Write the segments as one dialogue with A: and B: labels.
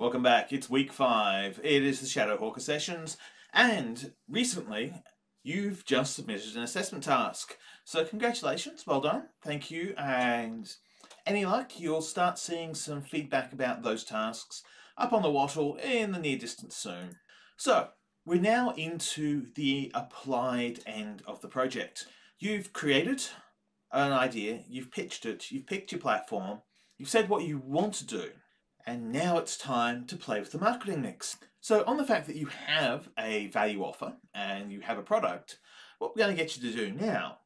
A: Welcome back. It's week five. It is the Shadowhawker sessions, and recently you've just submitted an assessment task. So congratulations, well done, thank you, and any luck, you'll start seeing some feedback about those tasks up on the wattle in the near distance soon. So we're now into the applied end of the project. You've created an idea, you've pitched it, you've picked your platform, you've said what you want to do, and now it's time to play with the marketing mix. So on the fact that you have a value offer and you have a product, what we're going to get you to do now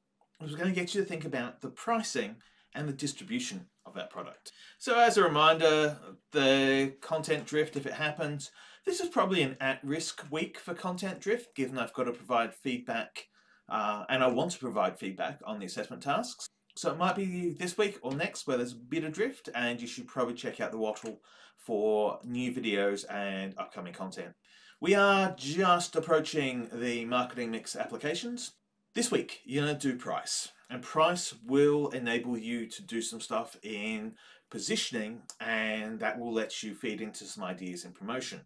A: is we're going to get you to think about the pricing and the distribution of that product. So as a reminder, the content drift, if it happens, this is probably an at-risk week for content drift, given I've got to provide feedback uh, and I want to provide feedback on the assessment tasks. So it might be this week or next where there's a bit of drift and you should probably check out the Wattle for new videos and upcoming content. We are just approaching the marketing mix applications. This week, you're going to do price and price will enable you to do some stuff in positioning and that will let you feed into some ideas in promotion.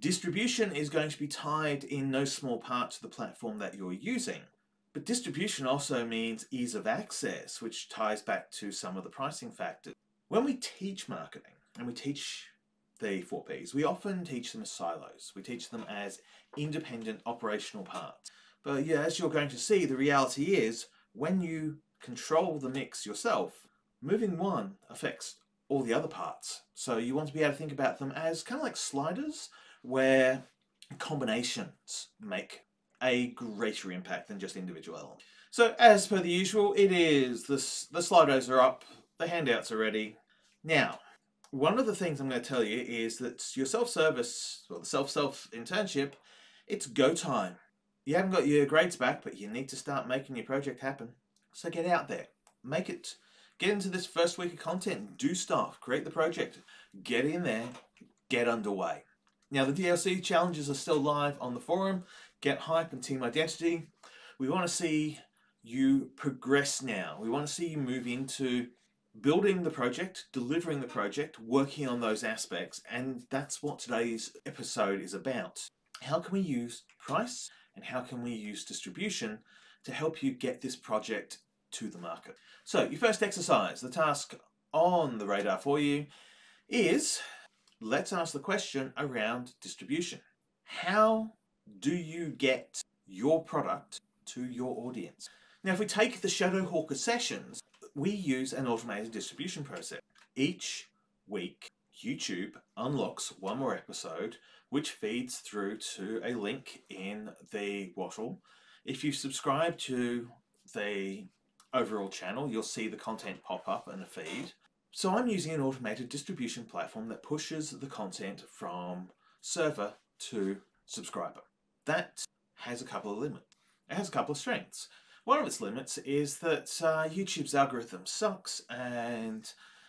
A: Distribution is going to be tied in no small part to the platform that you're using. But distribution also means ease of access, which ties back to some of the pricing factors. When we teach marketing and we teach the 4Ps, we often teach them as silos. We teach them as independent operational parts. But yeah, as you're going to see, the reality is when you control the mix yourself, moving one affects all the other parts. So you want to be able to think about them as kind of like sliders where combinations make a greater impact than just individual elements. So as per the usual, it is, the, the Slidos are up, the handouts are ready. Now, one of the things I'm going to tell you is that your self-service, well, the self-self internship, it's go time. You haven't got your grades back, but you need to start making your project happen. So get out there, make it, get into this first week of content, do stuff, create the project, get in there, get underway. Now the DLC challenges are still live on the forum. Get Hype and Team Identity. We want to see you progress now. We want to see you move into building the project, delivering the project, working on those aspects, and that's what today's episode is about. How can we use price and how can we use distribution to help you get this project to the market? So, your first exercise, the task on the radar for you is let's ask the question around distribution. How do you get your product to your audience? Now, if we take the Shadowhawker sessions, we use an automated distribution process. Each week, YouTube unlocks one more episode, which feeds through to a link in the Wattle. If you subscribe to the overall channel, you'll see the content pop up in a feed. So I'm using an automated distribution platform that pushes the content from server to subscriber that has a couple of limits. It has a couple of strengths. One of its limits is that uh, YouTube's algorithm sucks and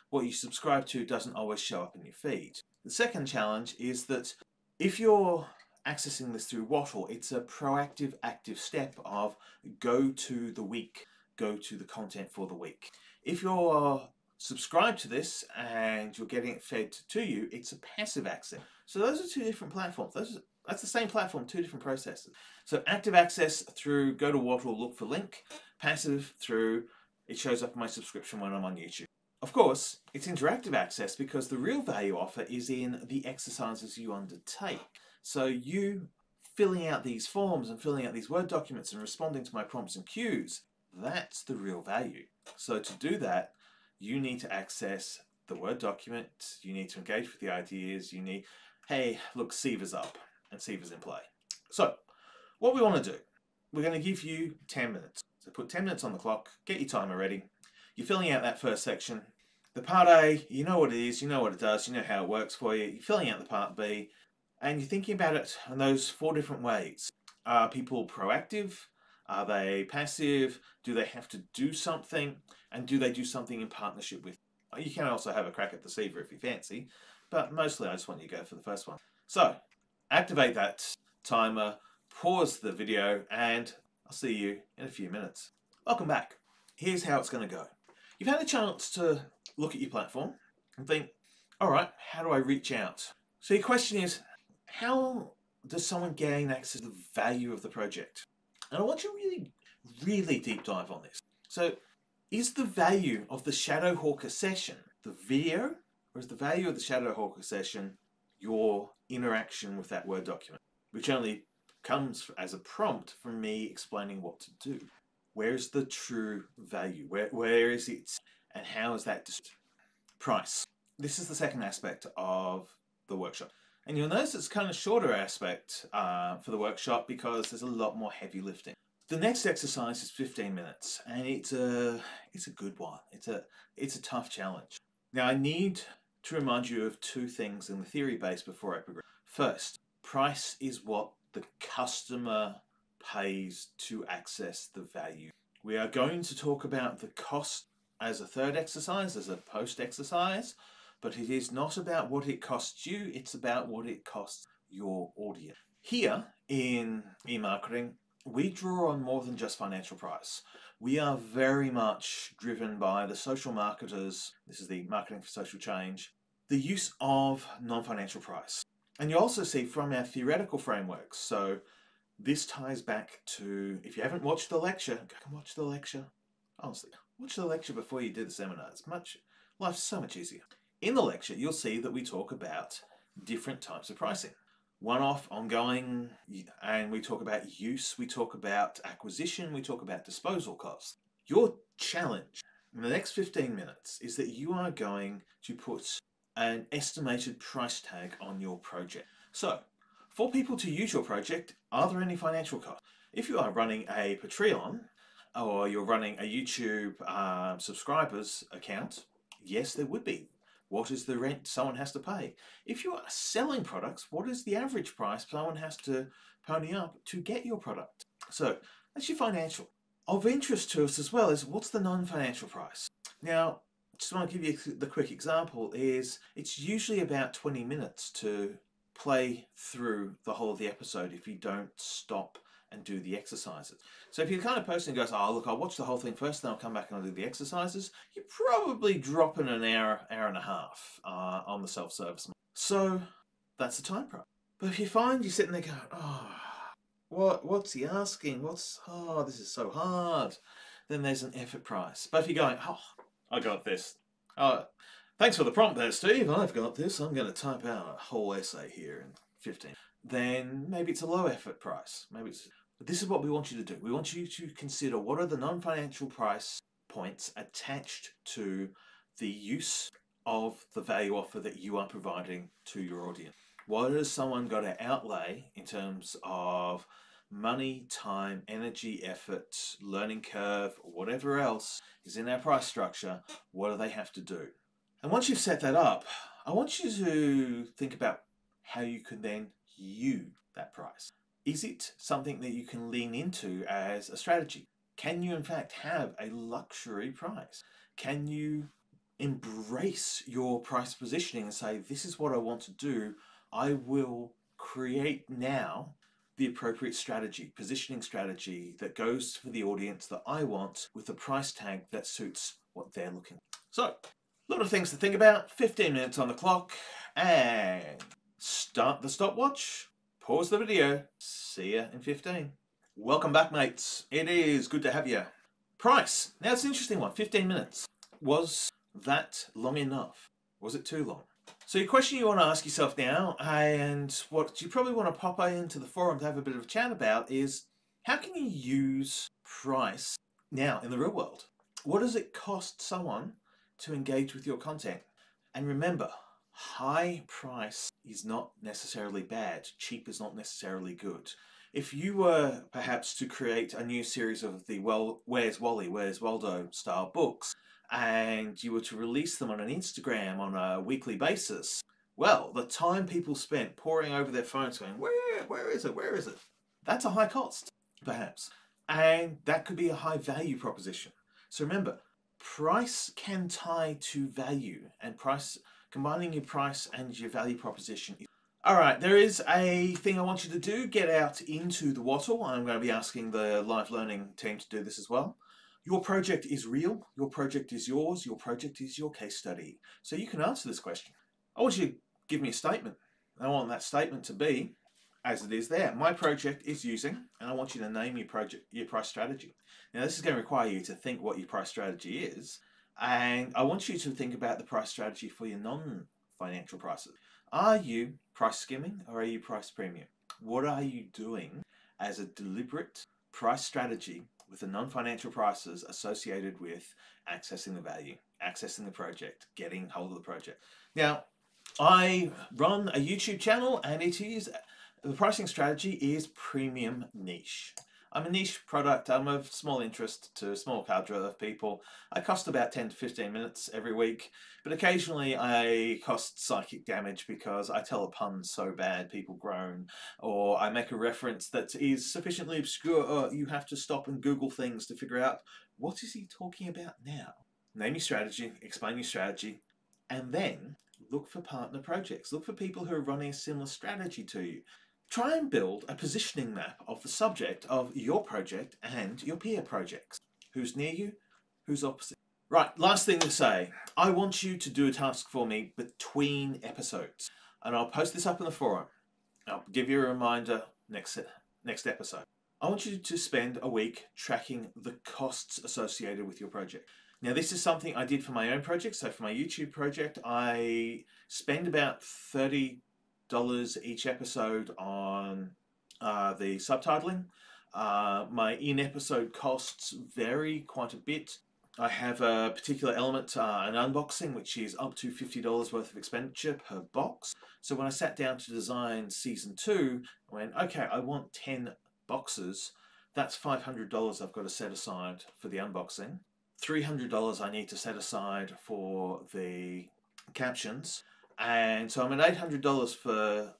A: what you subscribe to doesn't always show up in your feed. The second challenge is that if you're accessing this through Wattle, it's a proactive, active step of go to the week, go to the content for the week. If you're subscribed to this and you're getting it fed to you, it's a passive access. So those are two different platforms. Those that's the same platform, two different processes. So active access through go to Wattle, look for link. Passive through it shows up in my subscription when I'm on YouTube. Of course, it's interactive access because the real value offer is in the exercises you undertake. So you filling out these forms and filling out these Word documents and responding to my prompts and cues, that's the real value. So to do that, you need to access the Word document, you need to engage with the ideas, you need, hey, look, Siva's up and see if it's in play. So, what we want to do, we're going to give you 10 minutes. So put 10 minutes on the clock, get your timer ready. You're filling out that first section. The part A, you know what it is, you know what it does, you know how it works for you. You're filling out the part B, and you're thinking about it in those four different ways. Are people proactive? Are they passive? Do they have to do something? And do they do something in partnership with? You can also have a crack at the Siva if you fancy, but mostly I just want you to go for the first one. So, activate that timer, pause the video, and I'll see you in a few minutes. Welcome back. Here's how it's going to go. You've had a chance to look at your platform and think, all right, how do I reach out? So your question is, how does someone gain access to the value of the project? And I want you to really, really deep dive on this. So is the value of the Shadowhawker session the video, or is the value of the Shadowhawker session your interaction with that Word document, which only comes as a prompt from me explaining what to do? Where's the true value? Where, where is it? And how is that price? This is the second aspect of the workshop. And you'll notice it's kind of shorter aspect uh, for the workshop because there's a lot more heavy lifting. The next exercise is 15 minutes, and it's a it's a good one. It's a it's a tough challenge. Now I need to remind you of two things in the theory base before I progress. First, price is what the customer pays to access the value. We are going to talk about the cost as a third exercise, as a post exercise, but it is not about what it costs you, it's about what it costs your audience. Here in e-marketing, we draw on more than just financial price. We are very much driven by the social marketers, this is the marketing for social change, the use of non-financial price. And you also see from our theoretical frameworks, so this ties back to, if you haven't watched the lecture, go and watch the lecture. Honestly, watch the lecture before you do the seminar. It's much, life's so much easier. In the lecture, you'll see that we talk about different types of pricing. One-off, ongoing, and we talk about use, we talk about acquisition, we talk about disposal costs. Your challenge in the next 15 minutes is that you are going to put an estimated price tag on your project. So, for people to use your project, are there any financial costs? If you are running a Patreon or you're running a YouTube uh, subscribers account, yes, there would be. What is the rent someone has to pay? If you are selling products, what is the average price someone has to pony up to get your product? So that's your financial. Of interest to us as well is what's the non-financial price? Now, just want to give you the quick example is it's usually about 20 minutes to play through the whole of the episode if you don't stop and do the exercises. So if you're the kind of person who goes, oh look, I'll watch the whole thing first, then I'll come back and I'll do the exercises, you're probably dropping an hour, hour and a half uh, on the self-service. So that's the time price. But if you find you're sitting there going, oh, what, what's he asking? What's, oh, this is so hard. Then there's an effort price. But if you're going, oh, I got this. Oh, thanks for the prompt there, Steve. I've got this. I'm going to type out a whole essay here in 15. Then maybe it's a low effort price. Maybe it's but this is what we want you to do. We want you to consider what are the non-financial price points attached to the use of the value offer that you are providing to your audience. What has someone got to outlay in terms of money, time, energy, effort, learning curve, whatever else is in our price structure, what do they have to do? And once you've set that up, I want you to think about how you can then use that price. Is it something that you can lean into as a strategy? Can you in fact have a luxury price? Can you embrace your price positioning and say, this is what I want to do. I will create now the appropriate strategy, positioning strategy that goes for the audience that I want with a price tag that suits what they're looking for. So, a lot of things to think about. 15 minutes on the clock and start the stopwatch pause the video. See you in 15. Welcome back, mates. It is good to have you. Price. Now, it's an interesting one. 15 minutes. Was that long enough? Was it too long? So your question you want to ask yourself now, and what you probably want to pop into the forum to have a bit of a chat about is, how can you use price now in the real world? What does it cost someone to engage with your content? And remember, high price is not necessarily bad. Cheap is not necessarily good. If you were perhaps to create a new series of the well, Where's Wally, Where's Waldo style books, and you were to release them on an Instagram on a weekly basis, well, the time people spent poring over their phones going, where, where is it, where is it? That's a high cost, perhaps. And that could be a high value proposition. So remember, price can tie to value and price combining your price and your value proposition. All right, there is a thing I want you to do. Get out into the wattle. I'm going to be asking the live learning team to do this as well. Your project is real. Your project is yours. Your project is your case study. So you can answer this question. I want you to give me a statement. I want that statement to be as it is there. My project is using, and I want you to name your project, your price strategy. Now, this is going to require you to think what your price strategy is, and I want you to think about the price strategy for your non-financial prices. Are you price skimming or are you price premium? What are you doing as a deliberate price strategy with the non-financial prices associated with accessing the value, accessing the project, getting hold of the project. Now, I run a YouTube channel and it is the pricing strategy is premium niche. I'm a niche product. I'm of small interest to a small cadre of people. I cost about 10 to 15 minutes every week, but occasionally I cost psychic damage because I tell a pun so bad people groan, or I make a reference that is sufficiently obscure you have to stop and Google things to figure out what is he talking about now. Name your strategy, explain your strategy, and then look for partner projects. Look for people who are running a similar strategy to you. Try and build a positioning map of the subject of your project and your peer projects. Who's near you, who's opposite. Right, last thing to say. I want you to do a task for me between episodes. And I'll post this up in the forum. I'll give you a reminder next, next episode. I want you to spend a week tracking the costs associated with your project. Now this is something I did for my own project. So for my YouTube project, I spend about 30 dollars each episode on uh, the subtitling. Uh, my in-episode costs vary quite a bit. I have a particular element, uh, an unboxing, which is up to $50 worth of expenditure per box. So when I sat down to design season two, I went, okay, I want 10 boxes. That's $500 I've got to set aside for the unboxing. $300 I need to set aside for the captions and so I'm at $800 for,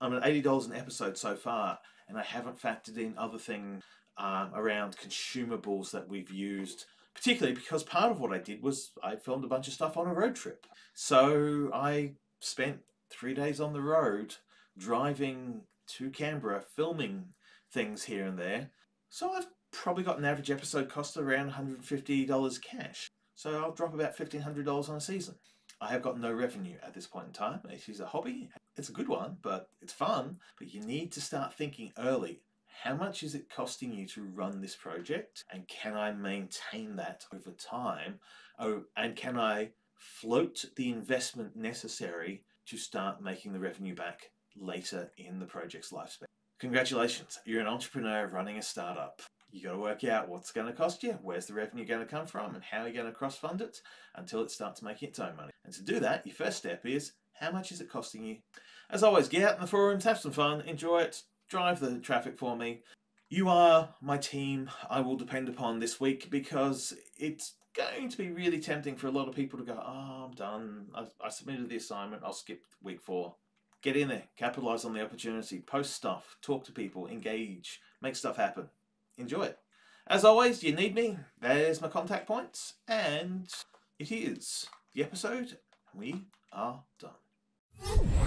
A: I'm at $80 an episode so far, and I haven't factored in other things um, around consumables that we've used, particularly because part of what I did was I filmed a bunch of stuff on a road trip. So I spent three days on the road driving to Canberra, filming things here and there. So I've probably got an average episode cost around $150 cash. So I'll drop about $1,500 on a season. I have got no revenue at this point in time. It is a hobby. It's a good one, but it's fun. But you need to start thinking early. How much is it costing you to run this project? And can I maintain that over time? Oh, and can I float the investment necessary to start making the revenue back later in the project's lifespan? Congratulations, you're an entrepreneur running a startup you got to work out what's going to cost you, where's the revenue going to come from, and how you're going to cross fund it until it starts making its own money. And to do that, your first step is how much is it costing you? As always, get out in the forums, have some fun, enjoy it, drive the traffic for me. You are my team I will depend upon this week because it's going to be really tempting for a lot of people to go, oh, I'm done. I, I submitted the assignment. I'll skip week four. Get in there, capitalize on the opportunity, post stuff, talk to people, engage, make stuff happen enjoy it. As always, you need me, there's my contact points, and it is the episode. We are done.